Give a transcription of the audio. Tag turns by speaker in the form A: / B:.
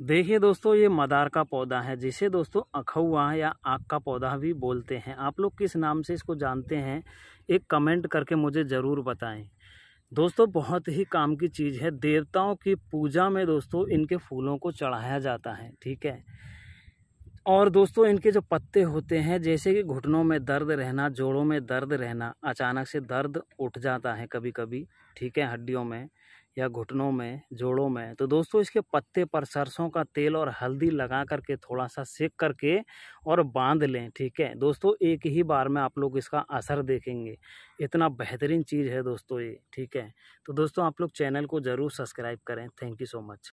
A: देखिए दोस्तों, ये मदार का पौधा है, जिसे दोस्तों अखौआ या आग का पौधा भी बोलते हैं। आप लोग किस नाम से इसको जानते हैं, एक कमेंट करके मुझे ज़रूर बताएँ। दोस्तों, बहुत ही काम की चीज़ है। देवताओं की पूजा में दोस्तों इनके फूलों को चढ़ाया जाता है, ठीक है? और दोस्तों, इनके जो पत्ते होते हैं, जैसे कि घुटनों में दर्द रहना, जोड़ों में दर्द रहना, अचानक से दर्द उठ जाता है कभी कभी ठीक है, हड्डियों में या घुटनों में, जोड़ों में। तो दोस्तों, इसके पत्ते पर सरसों का तेल और हल्दी लगा करके थोड़ा सा सेक करके और बाँध लें, ठीक है। दोस्तों, एक ही बार में आप लोग इसका असर देखेंगे। इतना बेहतरीन चीज़ है दोस्तों ये, ठीक है। तो दोस्तों, आप लोग चैनल को ज़रूर सब्सक्राइब करें। Thank you so much.